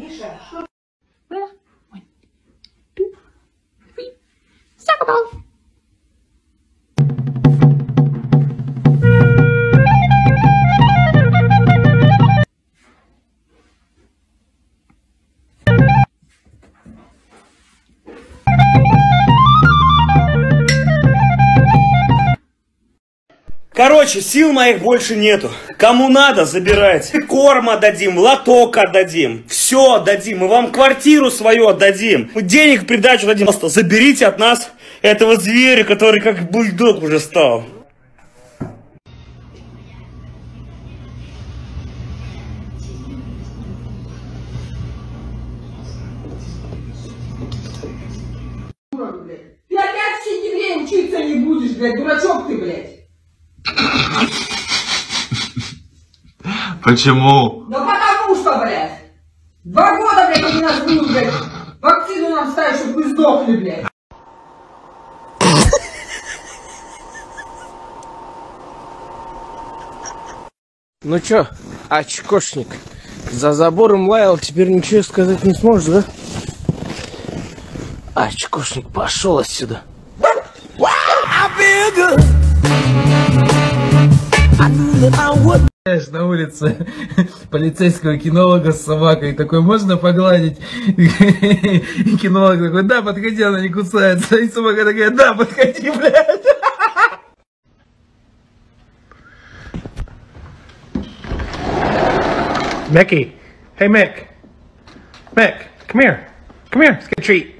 Миша, что... Voilà. One, two, three. Soccer ball. Короче, сил моих больше нету. Кому надо, забирайте. Корм отдадим, лоток отдадим. Все отдадим. Мы вам квартиру свою отдадим. Мы денег придачу дадим. Просто заберите от нас этого зверя, который как бульдог уже стал. Ты опять в сентябре учиться не будешь, блядь, дурачок ты, блядь. Почему? Да потому что, блядь. Два года, блядь, они нас будут, блядь. Вакцину нам ставить, чтобы мы сдохли, блядь. Ну чё, очкошник, за забором лаял, теперь ничего сказать не сможешь, да? Очкошник, пошел отсюда. Знаешь, на улице полицейского кинолога с собакой такой, можно погладить? И кинолог такой, да, подходи, она не кусается. И собака такая, да, подходи, блядь. Mickey. Hey, Mick. Mick, come here. Come here. Let's get a treat.